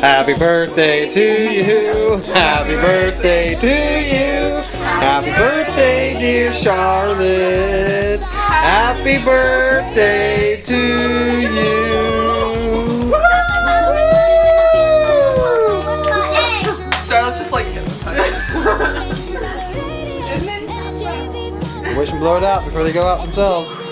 Happy birthday to you. Happy birthday to you. Happy birthday, dear Charlotte. Happy birthday to you. Charlotte's just like hypnotized. Wish them blow it out before they go out themselves.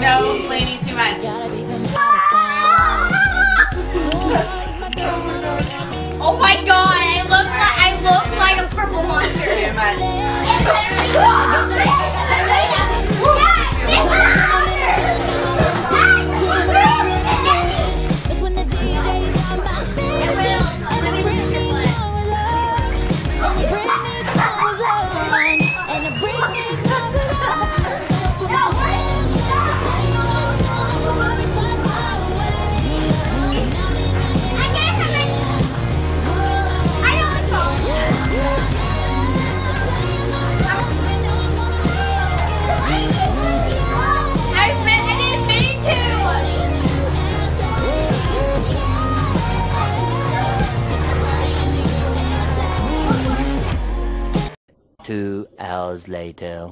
No, Lainey, too much. Two hours later.